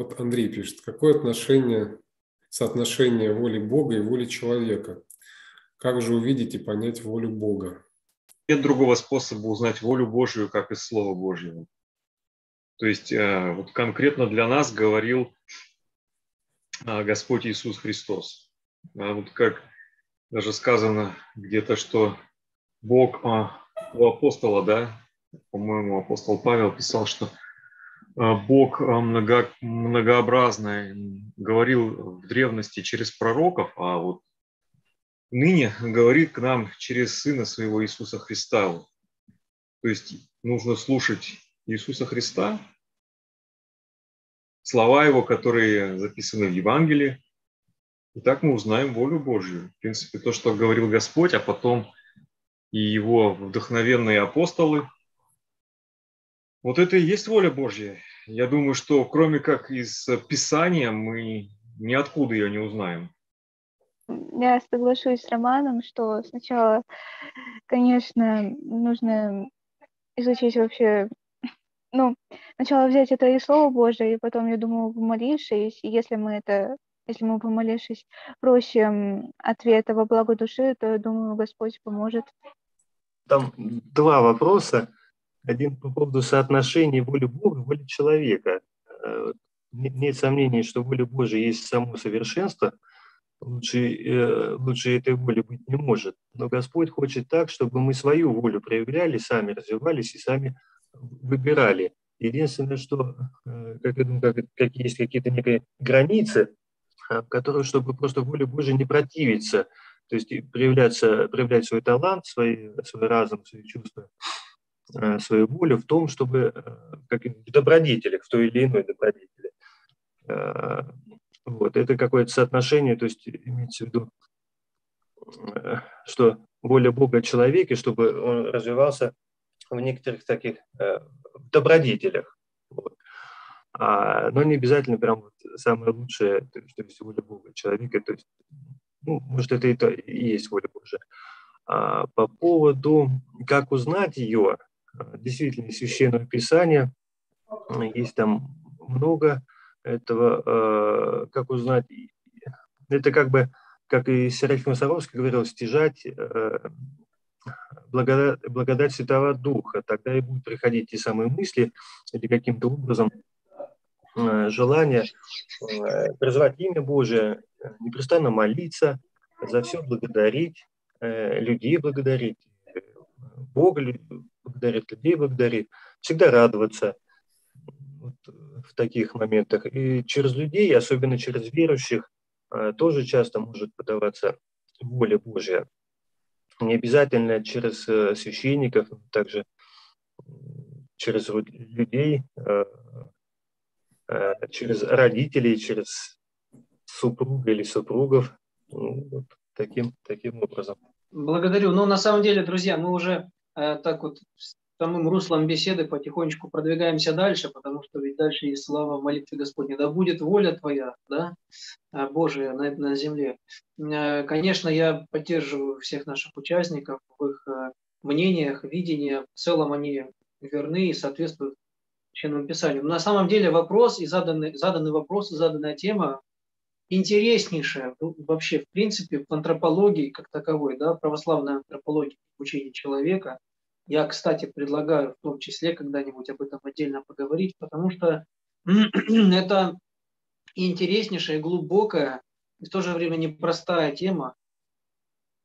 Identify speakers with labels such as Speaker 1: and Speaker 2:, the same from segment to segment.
Speaker 1: Вот Андрей пишет, какое отношение, соотношение воли Бога и воли человека? Как же увидеть и понять волю Бога?
Speaker 2: Нет другого способа узнать волю Божию, как из Слова Божьего. То есть э, вот конкретно для нас говорил э, Господь Иисус Христос. А вот как даже сказано где-то, что Бог а, у апостола, да, по-моему, апостол Павел писал, что Бог а, много, многообразный, говорил в древности через пророков, а вот ныне говорит к нам через Сына Своего Иисуса Христа. То есть нужно слушать Иисуса Христа, слова Его, которые записаны в Евангелии, и так мы узнаем волю Божью. В принципе, то, что говорил Господь, а потом и Его вдохновенные апостолы, вот это и есть воля Божья. Я думаю, что кроме как из Писания мы ниоткуда ее не узнаем.
Speaker 3: Я соглашусь с Романом, что сначала, конечно, нужно изучить вообще, ну, сначала взять это из Слова Божие, и потом, я думаю, помолившись, если мы это если мы, помолившись, просим ответа во благо души, то, я думаю, Господь поможет.
Speaker 4: Там два вопроса. Один по поводу соотношения воли Бога и воли человека. Э, нет сомнений, что воля Божия есть само совершенство, лучше, э, лучше этой воли быть не может. Но Господь хочет так, чтобы мы свою волю проявляли, сами развивались и сами выбирали. Единственное, что э, как, как, как есть какие-то некие границы, в которую, чтобы просто воле Божией не противиться, то есть проявляться, проявлять свой талант, свой, свой разум, свои чувства, свою волю в том, чтобы, э, как в добродетелях, в той или иной добродетели. Э, вот, это какое-то соотношение, то есть имеется в виду, что воля Бога о человеке, чтобы он развивался в некоторых таких добродетелях. Вот а, но не обязательно прям вот самое лучшее, что есть воля Бога человека, то есть, ну, может, это и есть воля Божия. А, по поводу, как узнать ее, а, действительно, Священное Писание, есть там много этого, а, как узнать, это как бы, как и Серафим Саровский говорил, стяжать а, благодать, благодать Святого Духа, тогда и будут приходить те самые мысли или каким-то образом Э, желание э, призвать имя Божие, непрестанно молиться, за все благодарить, э, людей благодарить, Бога благодарить, людей благодарить, всегда радоваться вот в таких моментах. И через людей, особенно через верующих, тоже часто может подаваться воля Божья. Не обязательно через священников, также через людей, Э, через родителей, через супруга или супругов, ну, вот таким, таким образом.
Speaker 5: Благодарю. Ну, на самом деле, друзья, мы уже э, так вот самым руслом беседы потихонечку продвигаемся дальше, потому что ведь дальше есть слава в молитве Господней. Да будет воля Твоя, да, э, Божия на, на земле. Э, конечно, я поддерживаю всех наших участников в их мнениях, видениях. В целом они верны и соответствуют Священному Писанию. На самом деле вопрос и заданный, заданный вопрос и заданная тема интереснейшая вообще, в принципе, в антропологии как таковой, да, православной антропологии учения человека. Я, кстати, предлагаю в том числе когда-нибудь об этом отдельно поговорить, потому что это интереснейшая, глубокая и в то же время непростая тема,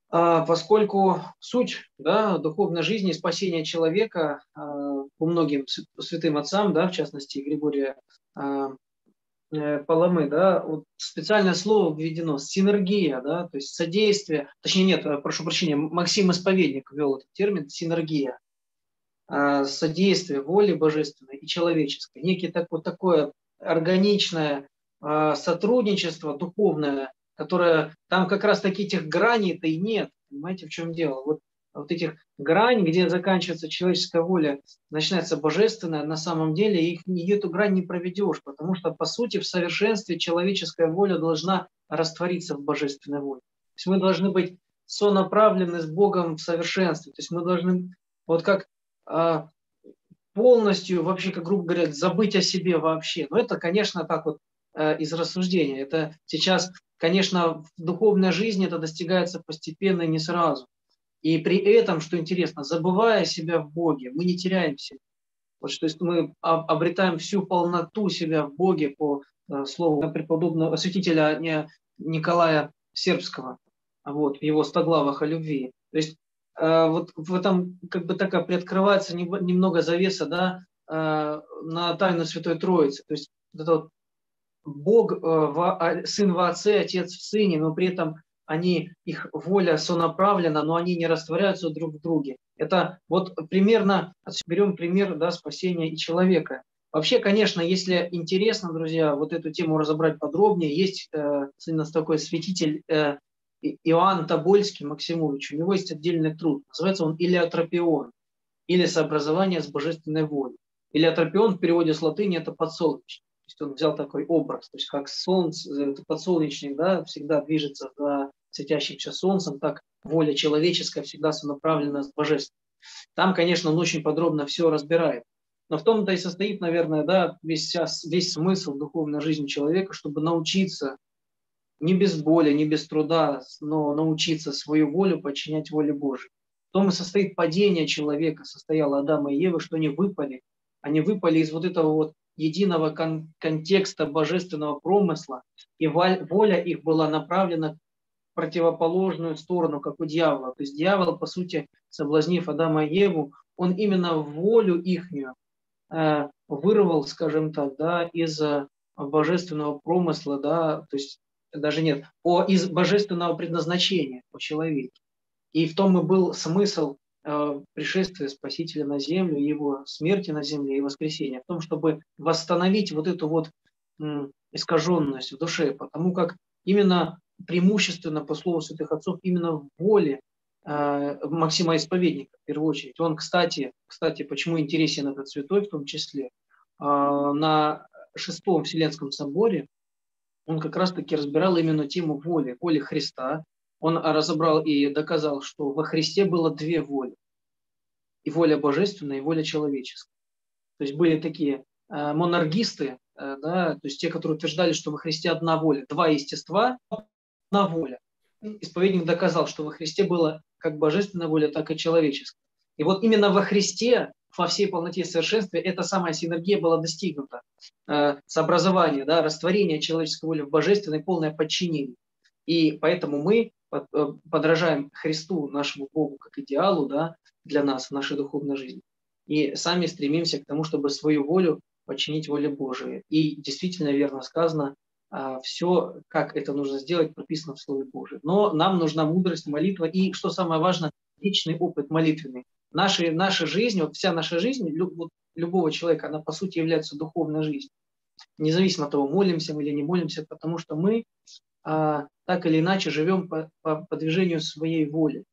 Speaker 5: а, поскольку суть да, духовной жизни спасения человека а, по многим святым отцам, да, в частности Григория а, Паламы, да, вот специальное слово введено – синергия, да, то есть содействие, точнее нет, прошу прощения, Максим Исповедник ввел этот термин – синергия, содействие воли божественной и человеческой, некий так, вот такое органичное сотрудничество духовное которая там как раз таки этих граней-то и нет. Понимаете, в чем дело? Вот, вот этих грань, где заканчивается человеческая воля, начинается божественная, на самом деле их, эту грань не проведешь, потому что, по сути, в совершенстве человеческая воля должна раствориться в божественной воле. То есть мы должны быть сонаправлены с Богом в совершенстве. То есть мы должны, вот как а, полностью, вообще, как грубо говоря, забыть о себе вообще. Но это, конечно, так вот э, из рассуждения. Это сейчас, конечно, в духовной жизни это достигается постепенно и не сразу. И при этом, что интересно, забывая себя в Боге, мы не теряем себя. Вот, то есть мы обретаем всю полноту себя в Боге по э, слову преподобного святителя Николая Сербского, вот, в его стоглавах о любви. То есть э, вот в этом как бы такая приоткрывается немного завеса да, э, на тайну Святой Троицы. То есть вот это вот Бог, а, Сын во Отце, Отец в Сыне, но при этом они, их воля сонаправлена, но они не растворяются друг в друге. Это вот примерно, берем пример да, спасения и человека. Вообще, конечно, если интересно, друзья, вот эту тему разобрать подробнее, есть э, у нас такой святитель э, Иоанн Тобольский Максимович, у него есть отдельный труд, называется он «Илиотропион» или «Сообразование с божественной волей». Илиотропион в переводе с латыни – это подсолнечник. То есть он взял такой образ, то есть как солнце, это подсолнечник, да, всегда движется за светящимся солнцем, так воля человеческая всегда сонаправлена с божественным. Там, конечно, он очень подробно все разбирает. Но в том-то и состоит, наверное, да, весь, весь смысл духовной жизни человека, чтобы научиться не без боли, не без труда, но научиться свою волю подчинять воле Божьей. В том и состоит падение человека, состояло Адама и Евы, что они выпали. Они выпали из вот этого вот единого кон- контекста божественного промысла, и воля их была направлена в противоположную сторону, как у дьявола. То есть дьявол, по сути, соблазнив Адама и Еву, он именно волю ихнюю э, вырвал, скажем так, да, из э, божественного промысла, да, то есть даже нет, о, из божественного предназначения по человеку. И в том и был смысл пришествия Спасителя на землю, его смерти на земле и воскресения, в том, чтобы восстановить вот эту вот искаженность в душе, потому как именно преимущественно, по слову святых отцов, именно в воле э, Максима Исповедника, в первую очередь. Он, кстати, кстати, почему интересен этот святой в том числе, э, на шестом Вселенском соборе он как раз-таки разбирал именно тему воли, воли Христа, он разобрал и доказал, что во Христе было две воли. И воля божественная, и воля человеческая. То есть были такие э, монаргисты, э, да, то есть те, которые утверждали, что во Христе одна воля, два естества, одна воля. Исповедник доказал, что во Христе было как божественная воля, так и человеческая. И вот именно во Христе, во всей полноте и эта самая синергия была достигнута. Э, сообразование, да, растворение человеческой воли в божественной, полное подчинение. И поэтому мы подражаем Христу, нашему Богу, как идеалу да, для нас в нашей духовной жизни. И сами стремимся к тому, чтобы свою волю подчинить воле Божией. И действительно верно сказано, а, все, как это нужно сделать, прописано в Слове Божьем. Но нам нужна мудрость, молитва и, что самое важное, личный опыт молитвенный. Наша, наша жизнь, вот вся наша жизнь, любого человека, она по сути является духовной жизнью. Независимо от того, молимся мы или не молимся, потому что мы а, так или иначе живем по, по, по движению своей воли.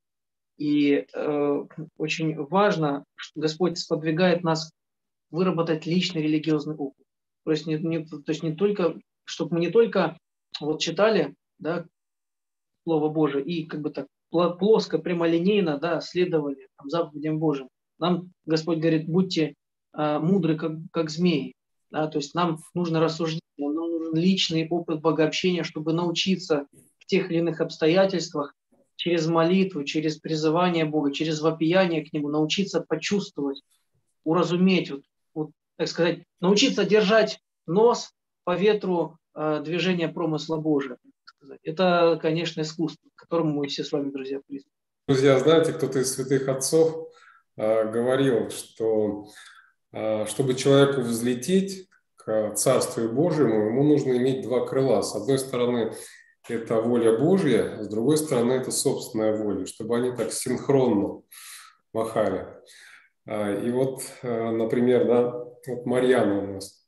Speaker 5: И э, очень важно, что Господь сподвигает нас выработать личный религиозный опыт. То есть не, не, то есть не только, чтобы мы не только вот читали да, Слово Божие и как бы так плоско, прямолинейно да, следовали там, заповедям Божьим. Нам Господь говорит, будьте э, мудры, как, как змеи. Да, то есть нам нужно рассуждать, личный опыт богообщения, чтобы научиться в тех или иных обстоятельствах через молитву, через призывание Бога, через вопияние к Нему научиться почувствовать, уразуметь, вот, вот, так сказать, научиться держать нос по ветру э, движения промысла Божия. Это, конечно, искусство, к которому мы все с вами, друзья, призваны.
Speaker 1: Друзья, знаете, кто-то из святых отцов э, говорил, что а, чтобы человеку взлететь к Царству Божьему, ему нужно иметь два крыла. С одной стороны, это воля Божья, с другой стороны, это собственная воля, чтобы они так синхронно махали. А, и вот, а, например, да, вот Марьяна у нас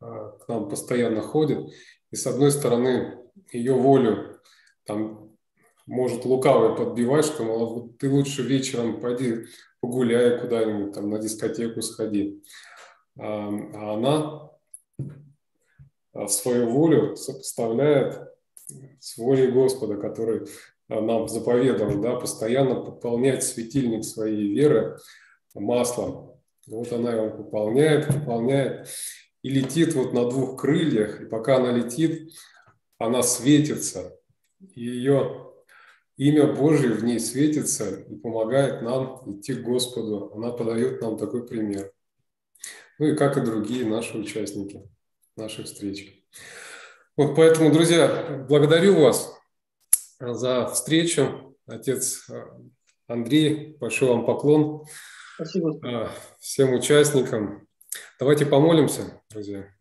Speaker 1: к нам постоянно ходит, и с одной стороны, ее волю там может лукавый подбивать, что, мол, ты лучше вечером пойди погуляй куда-нибудь, там на дискотеку сходи. А, а она а, свою волю сопоставляет с волей Господа, который нам заповедовал, да, постоянно пополнять светильник своей веры маслом, Вот она его пополняет, пополняет и летит вот на двух крыльях. И пока она летит, она светится. И ее имя Божье в ней светится и помогает нам идти к Господу. Она подает нам такой пример. Ну и как и другие наши участники нашей встречи. Вот поэтому, друзья, благодарю вас за встречу. Отец Андрей, большой вам поклон.
Speaker 5: Спасибо.
Speaker 1: А, всем участникам. Давайте помолимся, друзья.